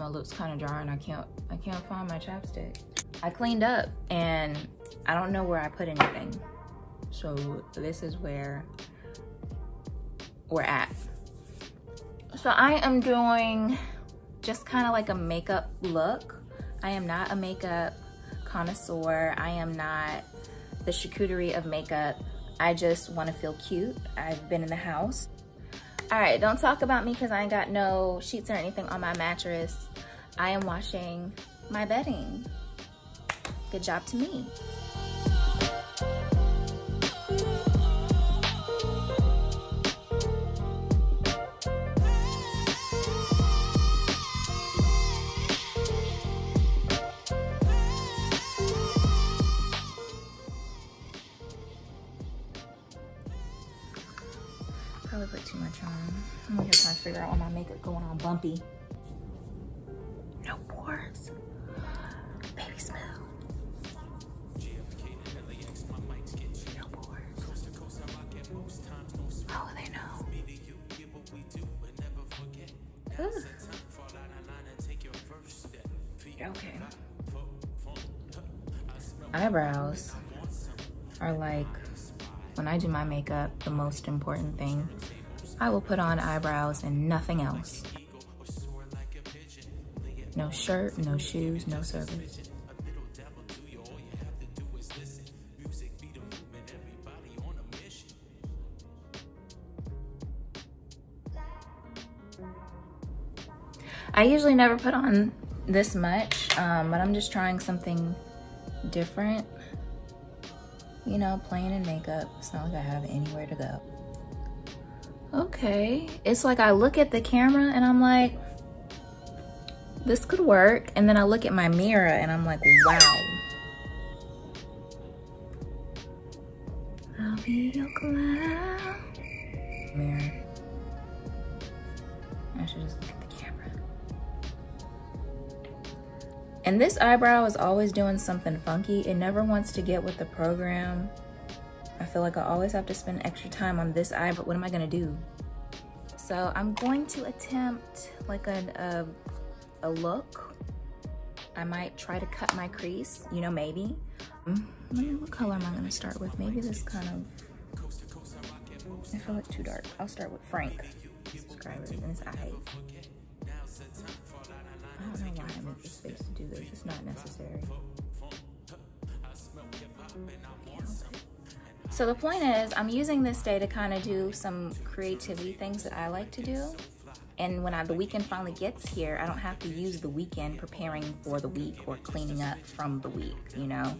My lips kind of dry and I can't, I can't find my chapstick. I cleaned up and I don't know where I put anything. So this is where we're at. So I am doing just kind of like a makeup look. I am not a makeup connoisseur. I am not the charcuterie of makeup. I just want to feel cute. I've been in the house. All right, don't talk about me because I ain't got no sheets or anything on my mattress. I am washing my bedding. Good job to me. Probably put too much on. I'm here trying to figure out why my makeup going on bumpy. No pores. Baby smooth. Oh, they know. Okay. Eyebrows are like when I do my makeup, the most important thing. I will put on eyebrows and nothing else. No shirt, no shoes, no service. I usually never put on this much, um, but I'm just trying something different. You know, playing in makeup. It's not like I have anywhere to go. Okay, it's like I look at the camera and I'm like, this could work. And then I look at my mirror and I'm like, wow. I'll be your. Mirror. I should just look at the camera. And this eyebrow is always doing something funky. It never wants to get with the program. I feel like I always have to spend extra time on this eye, but what am I gonna do? So I'm going to attempt like a, a, a look. I might try to cut my crease, you know, maybe. Mm, what color am I gonna start with? Maybe this kind of, I feel like too dark. I'll start with Frank his eye. I don't know why I make this face to do this. It's not necessary. So the point is, I'm using this day to kind of do some creativity things that I like to do. And when I, the weekend finally gets here, I don't have to use the weekend preparing for the week or cleaning up from the week, you know?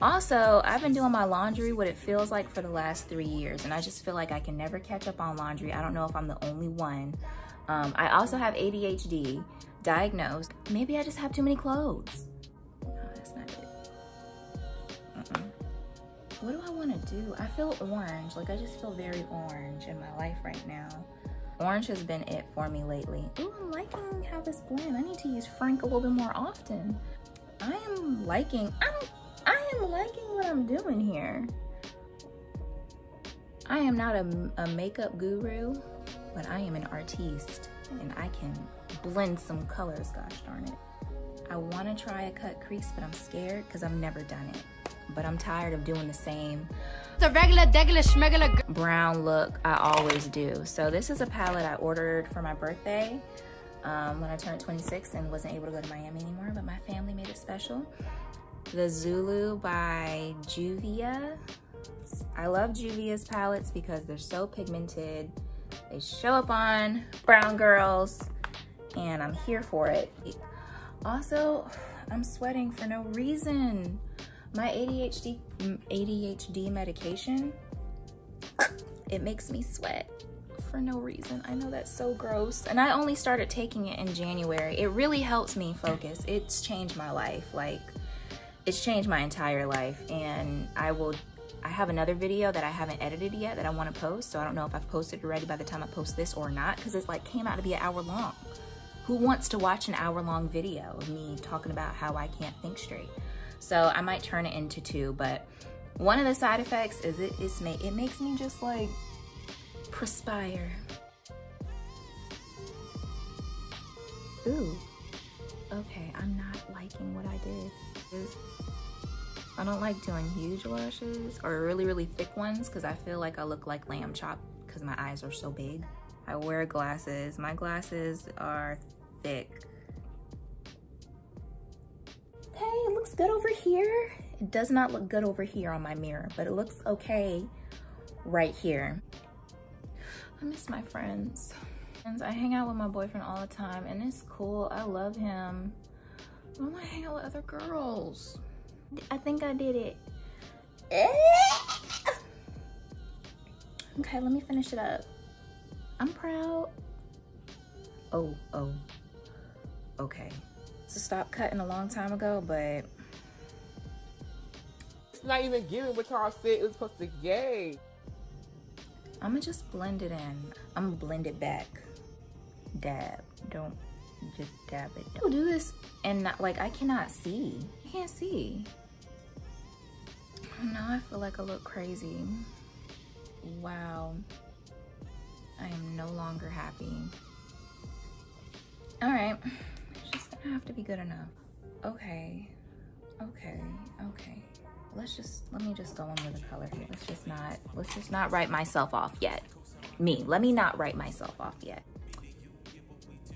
Also, I've been doing my laundry what it feels like for the last three years, and I just feel like I can never catch up on laundry. I don't know if I'm the only one. Um, I also have ADHD, diagnosed. Maybe I just have too many clothes. No, that's not it. What do I want to do? I feel orange. Like, I just feel very orange in my life right now. Orange has been it for me lately. Ooh, I'm liking how this blend. I need to use Frank a little bit more often. I am liking, I'm, I am liking what I'm doing here. I am not a, a makeup guru, but I am an artiste and I can blend some colors, gosh darn it. I wanna try a cut crease, but I'm scared because I've never done it. But I'm tired of doing the same The regular, degular, schmegular. brown look I always do. So this is a palette I ordered for my birthday um, when I turned 26 and wasn't able to go to Miami anymore, but my family made it special. The Zulu by Juvia. I love Juvia's palettes because they're so pigmented. They show up on brown girls and I'm here for it. Also, I'm sweating for no reason. My ADHD, ADHD medication, it makes me sweat for no reason. I know that's so gross. And I only started taking it in January. It really helps me focus. It's changed my life. Like, it's changed my entire life. And I will, I have another video that I haven't edited yet that I want to post. So I don't know if I've posted already by the time I post this or not. Because it's like came out to be an hour long. Who wants to watch an hour long video of me talking about how I can't think straight? So I might turn it into two, but one of the side effects is it, it's ma it makes me just like perspire. Ooh, Okay, I'm not liking what I did. I don't like doing huge lashes or really, really thick ones because I feel like I look like lamb chop because my eyes are so big. I wear glasses. My glasses are thick. Looks good over here. It does not look good over here on my mirror, but it looks okay right here. I miss my friends. I hang out with my boyfriend all the time and it's cool. I love him. I want to hang out with other girls. I think I did it. Okay, let me finish it up. I'm proud. Oh, oh, okay. So stop cutting a long time ago, but. Not even giving what y'all said it was supposed to give. I'm gonna just blend it in. I'm gonna blend it back. Dab, don't just dab it. Don't do this and not, like I cannot see. I can't see. Oh, now I feel like I look crazy. Wow. I am no longer happy. All right, it's just gonna have to be good enough. Okay, okay, okay. Let's just, let me just go on with the color here. Let's just not, let's just not write myself off yet. Me, let me not write myself off yet.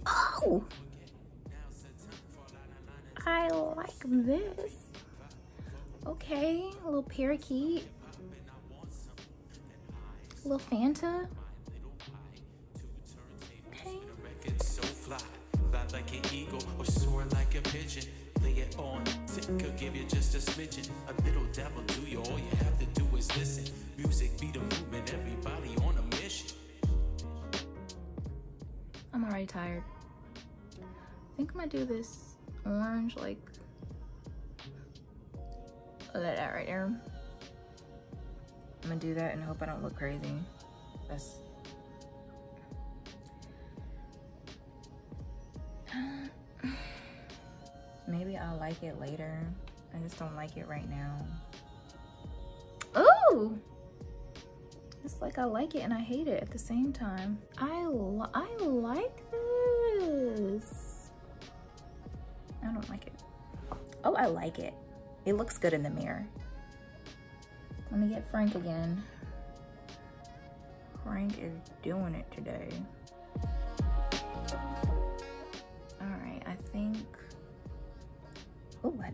Oh! I like this. Okay, a little parakeet. A little Fanta. Okay. Lay it on thick, could give you just a smidgen. A little do you, all you have to do is listen. Music be the movement, everybody on a mission. I'm already tired. I think I'm gonna do this orange, like, let that right there. I'm gonna do that and hope I don't look crazy. That's maybe I'll like it later. I just don't like it right now. Ooh! It's like I like it and I hate it at the same time. I, li I like this. I don't like it. Oh, I like it. It looks good in the mirror. Let me get Frank again. Frank is doing it today.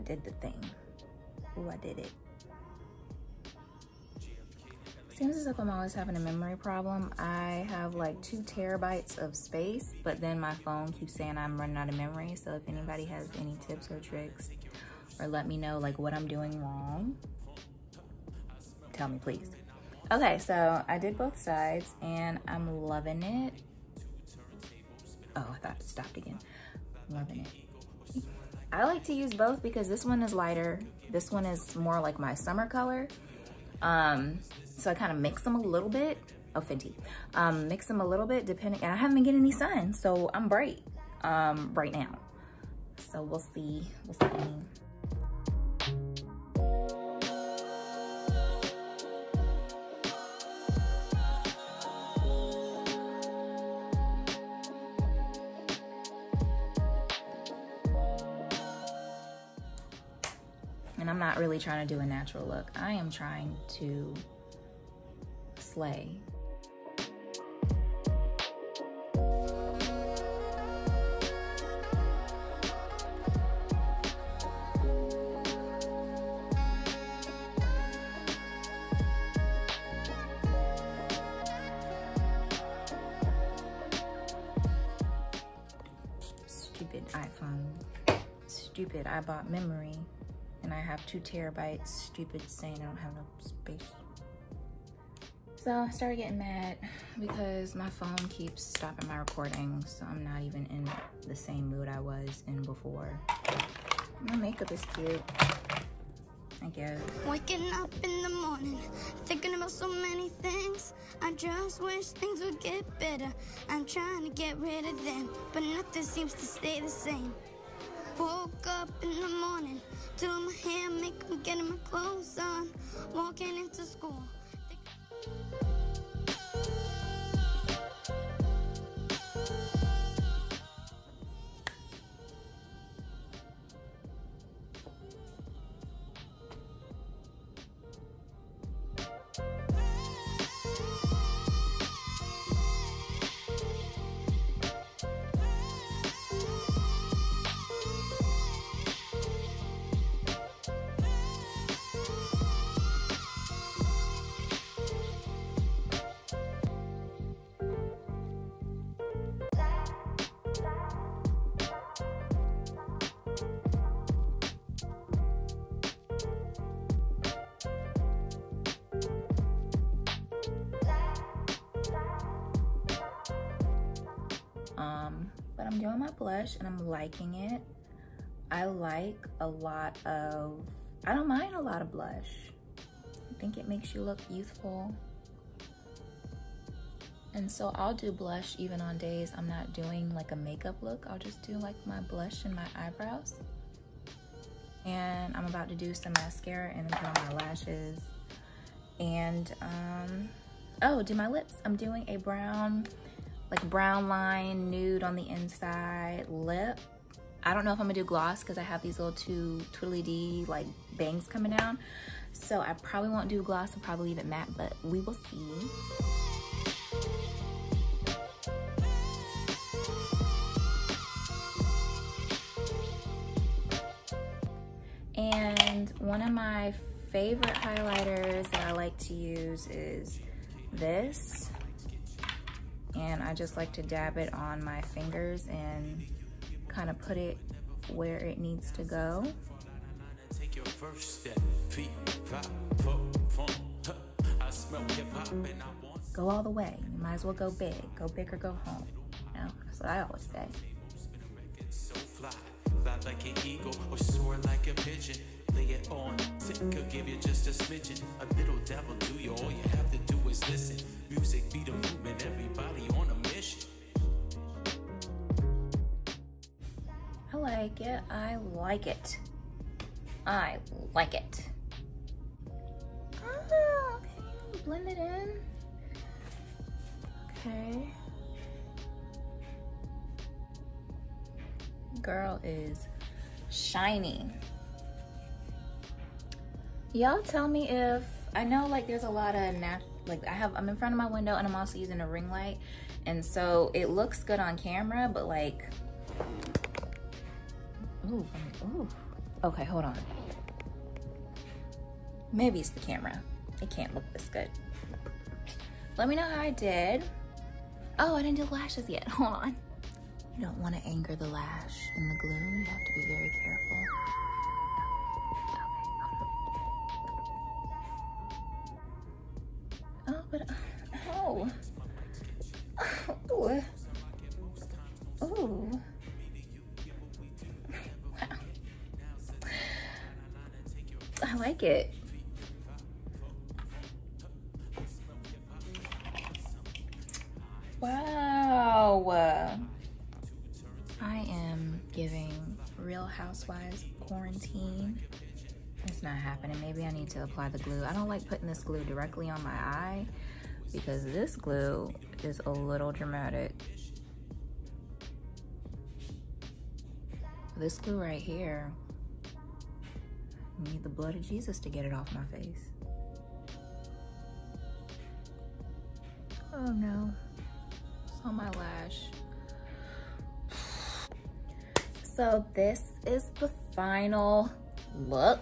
Did the thing. Oh, I did it. Seems as if I'm always having a memory problem. I have like two terabytes of space, but then my phone keeps saying I'm running out of memory. So if anybody has any tips or tricks, or let me know like what I'm doing wrong, tell me please. Okay, so I did both sides and I'm loving it. Oh, I thought it stopped again. Loving it. I like to use both because this one is lighter. This one is more like my summer color. Um, so I kind of mix them a little bit. Oh, Fenty. Um, mix them a little bit depending, and I haven't been getting any sun, so I'm bright um, right now. So we'll see, we'll see. And I'm not really trying to do a natural look. I am trying to slay. Stupid iPhone. Stupid, I bought memory and I have two terabytes. Stupid saying I don't have enough space. So I started getting mad because my phone keeps stopping my recording, so I'm not even in the same mood I was in before. My makeup is cute. I guess. Waking up in the morning, thinking about so many things. I just wish things would get better. I'm trying to get rid of them, but nothing seems to stay the same. Woke up in the morning, doing my hair, makeup, getting my clothes on, walking into school. Um, but I'm doing my blush and I'm liking it. I like a lot of, I don't mind a lot of blush. I think it makes you look youthful. And so I'll do blush even on days I'm not doing like a makeup look. I'll just do like my blush and my eyebrows. And I'm about to do some mascara and then put on my lashes. And, um, oh, do my lips. I'm doing a brown, like brown line nude on the inside lip. I don't know if I'm gonna do gloss because I have these little two twiddly dee like bangs coming down. So I probably won't do gloss, I'll probably leave it matte, but we will see. And one of my favorite highlighters that I like to use is this. And I just like to dab it on my fingers and kind of put it where it needs to go. Go all the way. You might as well go big. Go big or go home. You know, that's what I always say. Fly like an eagle or soar like a pigeon. Lay it on could give you just a smidgen. A little devil do you, all you have to do is listen. Music be the like it, I like it. I like it. Ah, okay, blend it in. Okay. Girl is shiny. Y'all tell me if, I know like there's a lot of nat like I have, I'm in front of my window and I'm also using a ring light. And so it looks good on camera, but like, Okay, hold on. Maybe it's the camera. It can't look this good. Let me know how I did. Oh, I didn't do lashes yet. Hold on. You don't want to anger the lash in the glue. You have to be very careful. Oh, but. Oh. Oh. Like it. Wow. I am giving Real Housewives quarantine. It's not happening. Maybe I need to apply the glue. I don't like putting this glue directly on my eye because this glue is a little dramatic. This glue right here, I need the blood of Jesus to get it off my face. Oh no, it's on my lash. So this is the final look.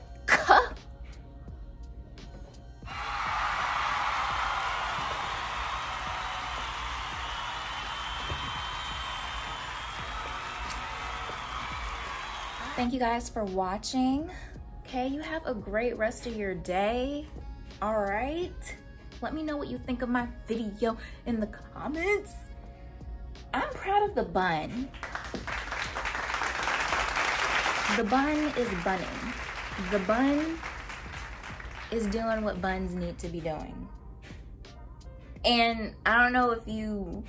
Thank you guys for watching. Okay, you have a great rest of your day. All right. Let me know what you think of my video in the comments. I'm proud of the bun. The bun is bunning. The bun is doing what buns need to be doing. And I don't know if you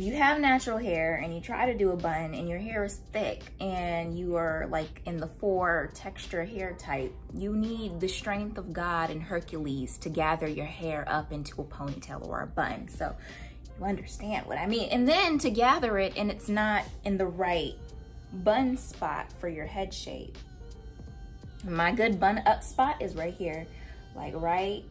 if you have natural hair and you try to do a bun and your hair is thick and you are like in the four texture hair type, you need the strength of God and Hercules to gather your hair up into a ponytail or a bun. So you understand what I mean. And then to gather it and it's not in the right bun spot for your head shape. My good bun up spot is right here, like right,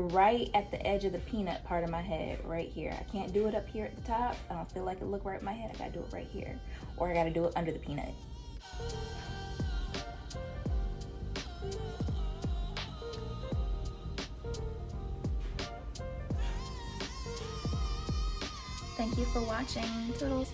right at the edge of the peanut part of my head, right here. I can't do it up here at the top. I don't feel like it look right in my head. I gotta do it right here. Or I gotta do it under the peanut. Thank you for watching. Toodles.